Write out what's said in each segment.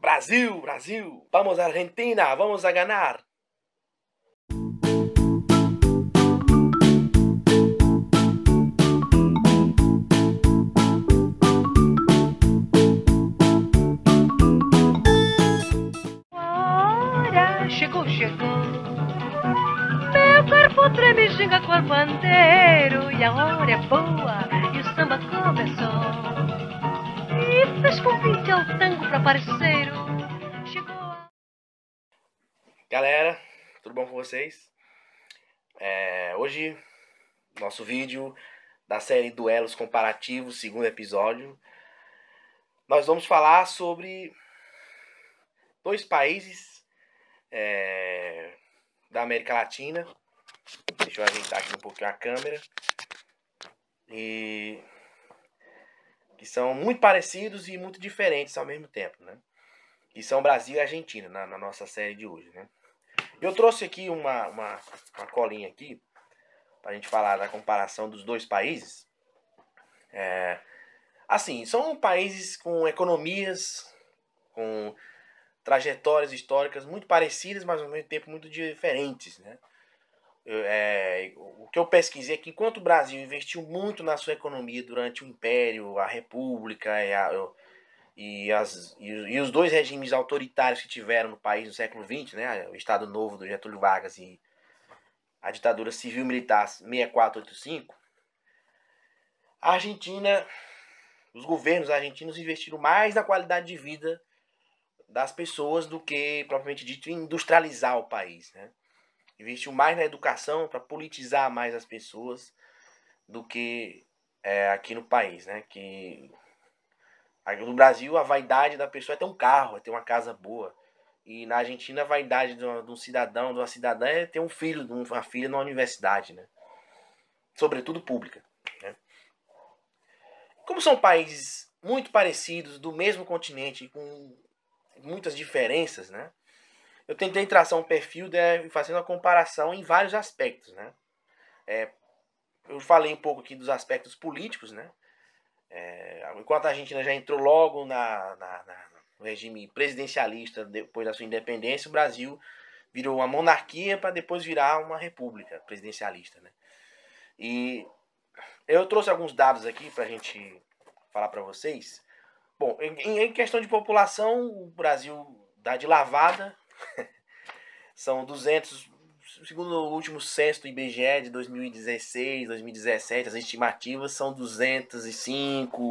Brasil, Brasil, vamos Argentina, vamos a ganar. chegou, chegou. Meu corpo treme, ginga corpo inteiro. E a hora é boa e o samba começou. Fez convite ao tango pra parceiro. Chegou a... Galera, tudo bom com vocês? É, hoje, nosso vídeo da série Duelos Comparativos, segundo episódio. Nós vamos falar sobre dois países é, da América Latina. Deixa eu ajeitar aqui um pouquinho a câmera. E que são muito parecidos e muito diferentes ao mesmo tempo, né? Que são Brasil e Argentina na, na nossa série de hoje, né? Eu trouxe aqui uma, uma, uma colinha aqui para a gente falar da comparação dos dois países. É, assim, são países com economias, com trajetórias históricas muito parecidas, mas ao mesmo tempo muito diferentes, né? É, o que eu pesquisei é que enquanto o Brasil investiu muito na sua economia durante o Império, a República e, a, e, as, e, os dois regimes autoritários que tiveram no país no século XX, né, o Estado Novo do Getúlio Vargas e a ditadura civil-militar 6485, a Argentina, os governos argentinos investiram mais na qualidade de vida das pessoas do que, propriamente dito, industrializar o país. Né? Investiu mais na educação para politizar mais as pessoas do que é, aqui no país. Né? Que no Brasil a vaidade da pessoa é ter um carro, é ter uma casa boa. E na Argentina a vaidade de um, cidadão, de uma cidadã é ter um filho, uma filha numa universidade, né? Sobretudo pública. Né? Como são países muito parecidos, do mesmo continente, com muitas diferenças, né? Eu tentei traçar um perfil de, fazendo a comparação em vários aspectos, né? É, eu falei um pouco aqui dos aspectos políticos, né? É, enquanto a Argentina já entrou logo na, na, na, no regime presidencialista depois da sua independência, o Brasil virou uma monarquia para depois virar uma república presidencialista, né? E eu trouxe alguns dados aqui para a gente falar para vocês. Bom, em, em questão de população, o Brasil dá de lavada. São 200, segundo o último censo do IBGE de 2016, 2017, as estimativas são 205,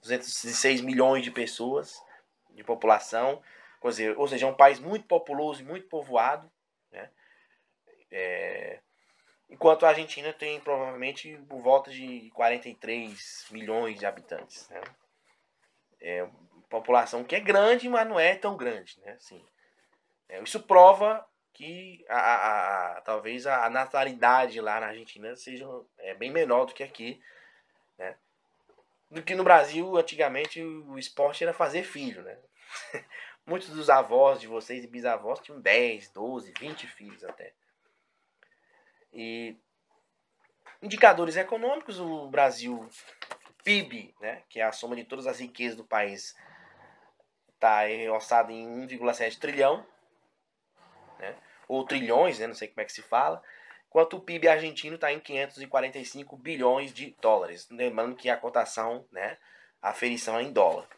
206 milhões de pessoas de população. Seja, ou seja é um país muito populoso e muito povoado. Né? É, enquanto a Argentina tem provavelmente por volta de 43 milhões de habitantes. Né? é, população que é grande, mas não é tão grande, né? Assim, isso prova que a, a, a, talvez a natalidade lá na Argentina seja é, bem menor do que aqui, né? Do que no Brasil, antigamente, o esporte era fazer filho, né? Muitos dos avós de vocês e bisavós tinham 10, 12, 20 filhos até. E indicadores econômicos, o Brasil PIB, né, que é a soma de todas as riquezas do país, está orçado em 1,7 trilhão, né, ou trilhões, né, não sei como é que se fala, enquanto o PIB argentino está em 545 bilhões de dólares. Lembrando que a cotação, né, a aferição é em dólar.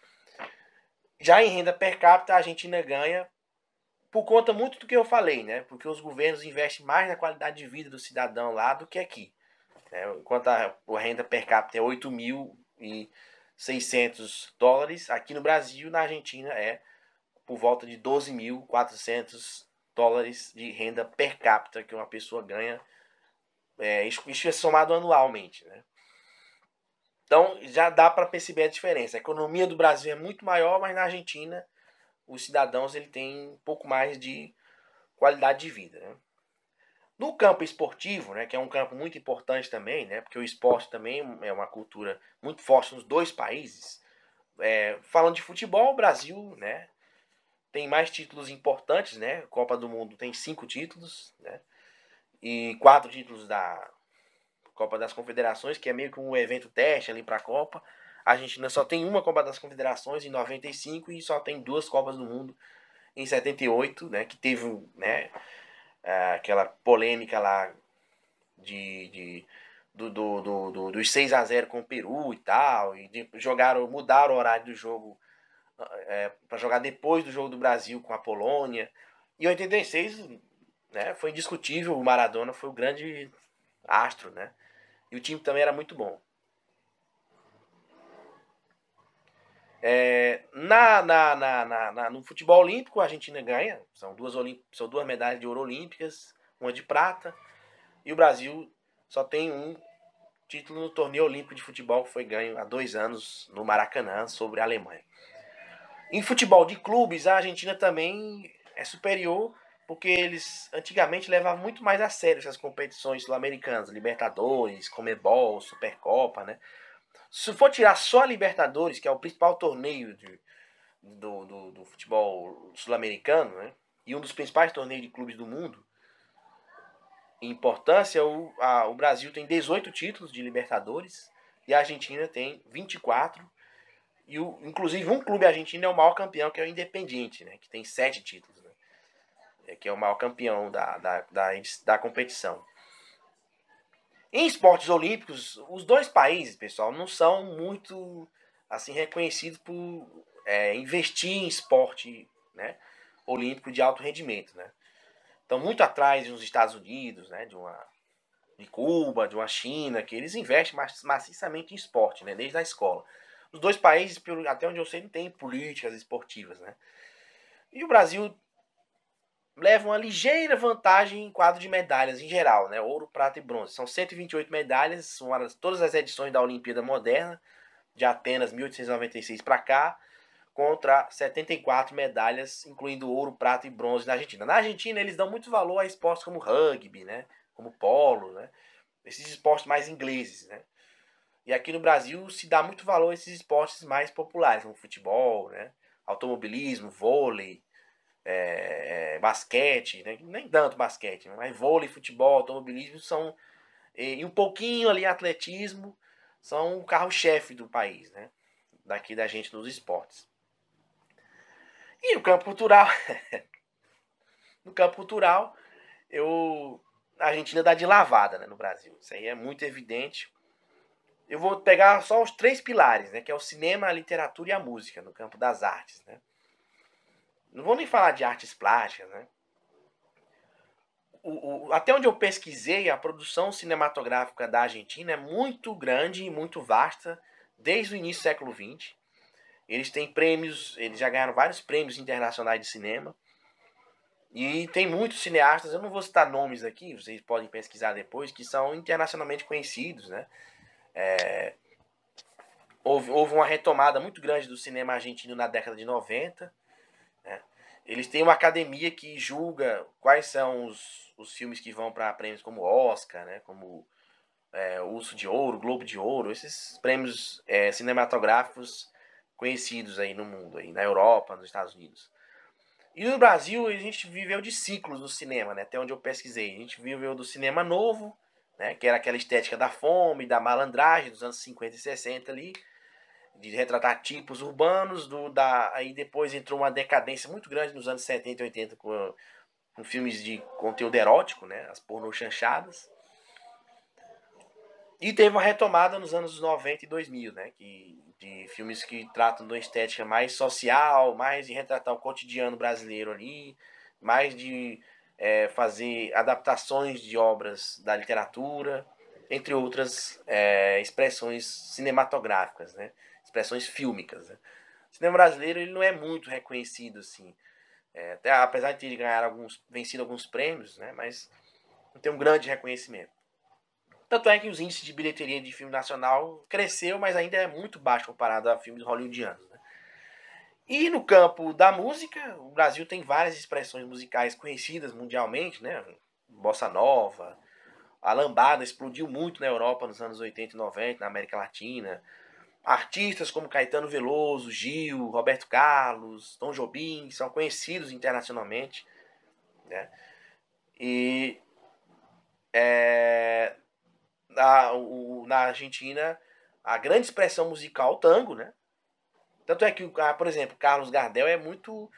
Já em renda per capita, a Argentina ganha por conta muito do que eu falei, né? Porque os governos investem mais na qualidade de vida do cidadão lá do que aqui. Né? Enquanto a, a renda per capita é 8.600 dólares, aqui no Brasil, na Argentina, é por volta de 12.400 dólares de renda per capita que uma pessoa ganha. É, isso, é somado anualmente. Né? Então já dá para perceber a diferença. A economia do Brasil é muito maior, mas na Argentina os cidadãos ele tem um pouco mais de qualidade de vida. Né? No campo esportivo, né, que é um campo muito importante também, né, porque o esporte também é uma cultura muito forte nos dois países. É, falando de futebol, o Brasil né, tem mais títulos importantes, né? Copa do Mundo tem cinco títulos, né? E quatro títulos da Copa das Confederações, que é meio que um evento teste ali para a Copa. A Argentina só tem uma Copa das Confederações em 95 e só tem duas Copas do Mundo em 78, né? Que teve né, aquela polêmica lá de, de do, do, do, do, dos 6 a 0 com o Peru e tal. E de, jogaram, mudaram o horário do jogo é, para jogar depois do jogo do Brasil com a Polônia. E 86 né, foi indiscutível, o Maradona foi o grande astro, né? E o time também era muito bom. É, na, na, na, na, no futebol olímpico, a Argentina ganha. São duas, são duas medalhas de ouro olímpicas, uma de prata. E o Brasil só tem um título no torneio olímpico de futebol que foi ganho há dois anos no Maracanã sobre a Alemanha. Em futebol de clubes, a Argentina também é superior porque eles antigamente levavam muito mais a sério essas competições sul-americanas, Libertadores, Comebol, Supercopa, né? Se for tirar só a Libertadores, que é o principal torneio de, do, do, do futebol sul-americano, né? E um dos principais torneios de clubes do mundo, em importância, o, a, o Brasil tem 18 títulos de Libertadores e a Argentina tem 24. E o, inclusive um clube argentino é o maior campeão, que é o Independiente, né? Que tem 7 títulos. Né? É, que é o maior campeão da, da, da, da competição. Em esportes olímpicos, os dois países, pessoal, não são muito assim reconhecidos por é, investir em esporte né, olímpico de alto rendimento. Né? Estão muito atrás dos Estados Unidos, né, de, uma, de Cuba, de uma China, que eles investem maciçamente em esporte, né, desde a escola. Os dois países, até onde eu sei, não têm políticas esportivas. Né? E o Brasil leva uma ligeira vantagem em quadro de medalhas em geral, né? Ouro, prata e bronze. São 128 medalhas, todas as edições da Olimpíada Moderna, de Atenas 1896 para cá, contra 74 medalhas, incluindo ouro, prata e bronze na Argentina. Na Argentina, eles dão muito valor a esportes como rugby, né? Como polo, né? Esses esportes mais ingleses, né? E aqui no Brasil se dá muito valor a esses esportes mais populares, como futebol, né? Automobilismo, vôlei, é, é, basquete, né? nem tanto basquete, mas vôlei, futebol, automobilismo são e um pouquinho ali atletismo são o carro-chefe do país, né? Daqui da gente nos esportes. E no campo cultural, no campo cultural, eu a Argentina dá de lavada, né, no Brasil. Isso aí é muito evidente. Eu vou pegar só os três pilares, né, que é o cinema, a literatura e a música no campo das artes, né? Não vou nem falar de artes plásticas, né? O, o, até onde eu pesquisei, a produção cinematográfica da Argentina é muito grande e muito vasta desde o início do século XX. Eles têm prêmios, eles já ganharam vários prêmios internacionais de cinema. E tem muitos cineastas, eu não vou citar nomes aqui, vocês podem pesquisar depois, que são internacionalmente conhecidos, né? É, houve, houve uma retomada muito grande do cinema argentino na década de 90. Eles têm uma academia que julga quais são os, os filmes que vão para prêmios como Oscar, né? Como é, Urso de Ouro, Globo de Ouro, esses prêmios é, cinematográficos conhecidos aí no mundo, aí, na Europa, nos Estados Unidos. E no Brasil a gente viveu de ciclos no cinema, né? Até onde eu pesquisei. A gente viveu do cinema novo, né? Que era aquela estética da fome, da malandragem dos anos 50 e 60 ali de retratar tipos urbanos, do, da, aí depois entrou uma decadência muito grande nos anos 70 e 80 com, com filmes de conteúdo erótico, né, as porno chanchadas. E teve uma retomada nos anos 90 e 2000, né, que, de filmes que tratam de uma estética mais social, mais de retratar o cotidiano brasileiro ali, mais de é, fazer adaptações de obras da literatura, entre outras é, expressões cinematográficas, né expressões fílmicas. Né? O cinema brasileiro ele não é muito reconhecido assim. É, até, apesar de ter alguns, vencido alguns prêmios, né, mas não tem um grande reconhecimento. Tanto é que os índices de bilheteria de filme nacional cresceu, mas ainda é muito baixo comparado a filmes hollywoodianos. E no campo da música, o Brasil tem várias expressões musicais conhecidas mundialmente, né? Bossa Nova, a lambada explodiu muito na Europa nos anos 80 e 90, na América Latina artistas como Caetano Veloso, Gil, Roberto Carlos, Tom Jobim, são conhecidos internacionalmente. Né? E é, na, o, na Argentina, a grande expressão musical, o tango, né? Tanto é que, por exemplo, Carlos Gardel é muito,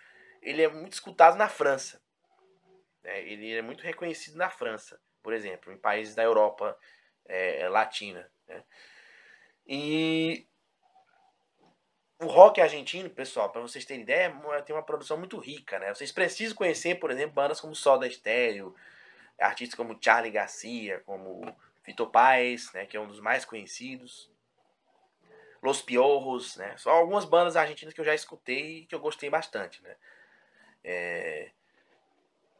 ele é muito escutado na França. Né? Ele é muito reconhecido na França, por exemplo, em países da Europa é, Latina. Né? E o rock argentino, pessoal, para vocês terem ideia, é tem uma produção muito rica, né? Vocês precisam conhecer, por exemplo, bandas como Soda Stereo, artistas como Charlie Garcia, como Fito Paz, né, que é um dos mais conhecidos. Los Piorros, né? Só algumas bandas argentinas que eu já escutei e que eu gostei bastante, né? É...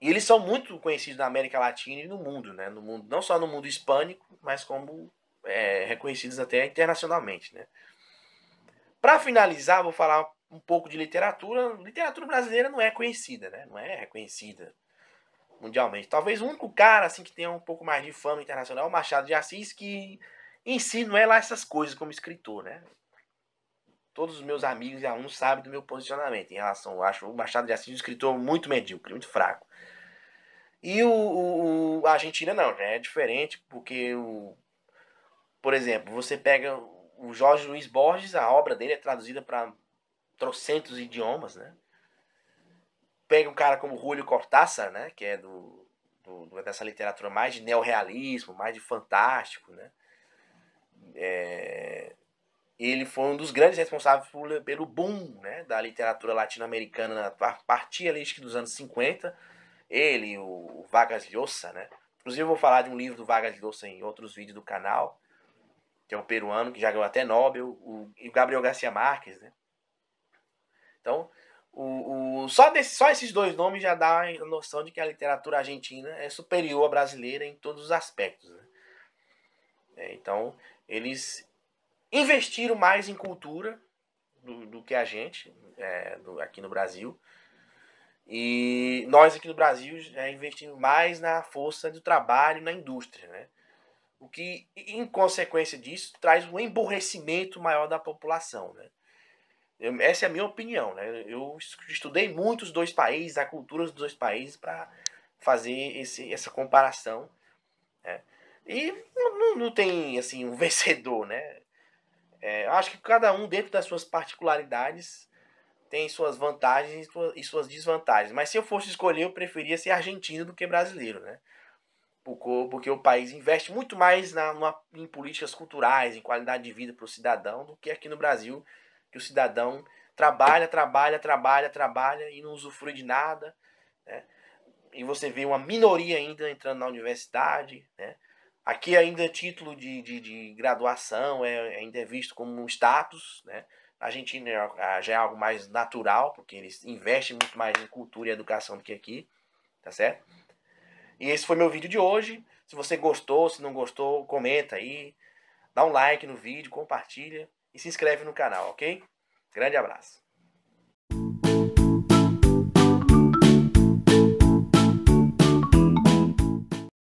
E eles são muito conhecidos na América Latina e no mundo, né? No mundo, não só no mundo hispânico, mas como é, reconhecidos até internacionalmente, né? Para finalizar, vou falar um pouco de literatura. Literatura brasileira não é conhecida, né? Não é reconhecida mundialmente. Talvez o único cara assim que tenha um pouco mais de fama internacional é o Machado de Assis, que em si não é lá essas coisas como escritor, né? Todos os meus amigos e alunos sabem do meu posicionamento em relação. Eu acho o Machado de Assis um escritor muito medíocre, muito fraco. E o, o, o a Argentina não, já é diferente, porque o. Por exemplo, você pega o Jorge Luiz Borges, a obra dele é traduzida para trocentos idiomas, né? pega um cara como Julio Cortázar, né, que é do, do, dessa literatura mais de neorrealismo, mais de fantástico, né, é, ele foi um dos grandes responsáveis pelo boom né, da literatura latino-americana a partir ali, dos anos 50. Ele, o Vargas Llosa, né? Inclusive eu vou falar de um livro do Vargas Llosa em outros vídeos do canal, que é um peruano que já ganhou até Nobel, o, o Gabriel Garcia Marques, né? Então, o, o, só, desse, só esses dois nomes já dá a noção de que a literatura argentina é superior à brasileira em todos os aspectos. Né? É, então, eles investiram mais em cultura do, do que a gente é, do, aqui no Brasil. E nós aqui no Brasil já investimos mais na força do trabalho na indústria. Né? O que, em consequência disso, traz um emborrecimento maior da população. Né? Essa é a minha opinião, né? Eu estudei muito os dois países, a cultura dos dois países, para fazer esse, essa comparação. Né? E não, não, tem assim um vencedor, né? É, acho que cada um, dentro das suas particularidades, tem suas vantagens e suas desvantagens. Mas se eu fosse escolher, eu preferia ser argentino do que brasileiro, né? Porque, o país investe muito mais na, em políticas culturais, em qualidade de vida para o cidadão, do que aqui no Brasil que o cidadão trabalha, trabalha, trabalha, trabalha e não usufrui de nada. Né? E você vê uma minoria ainda entrando na universidade. Né? Aqui ainda título de, de, de graduação é, ainda é visto como um status. Né? A Argentina é, já é algo mais natural, porque eles investem muito mais em cultura e educação do que aqui. Tá certo? E esse foi meu vídeo de hoje. Se você gostou, se não gostou, comenta aí. Dá um like no vídeo, compartilha e se inscreve no canal, ok? Grande abraço.